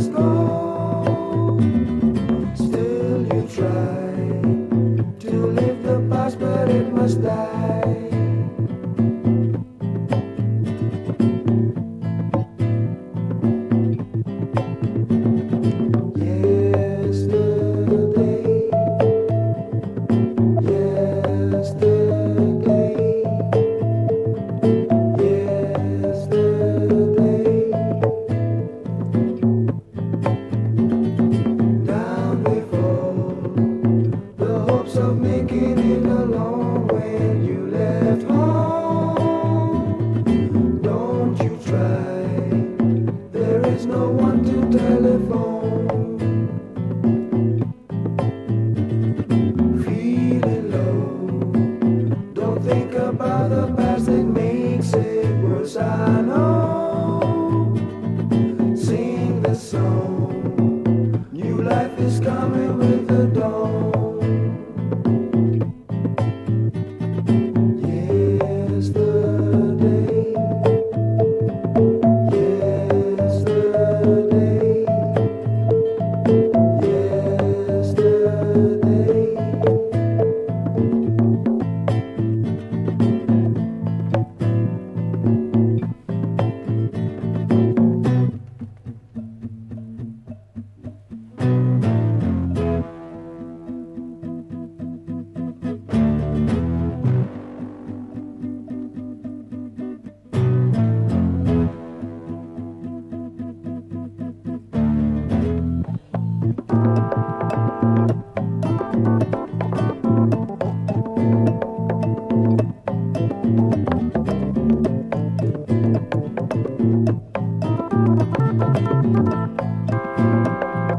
stars. side.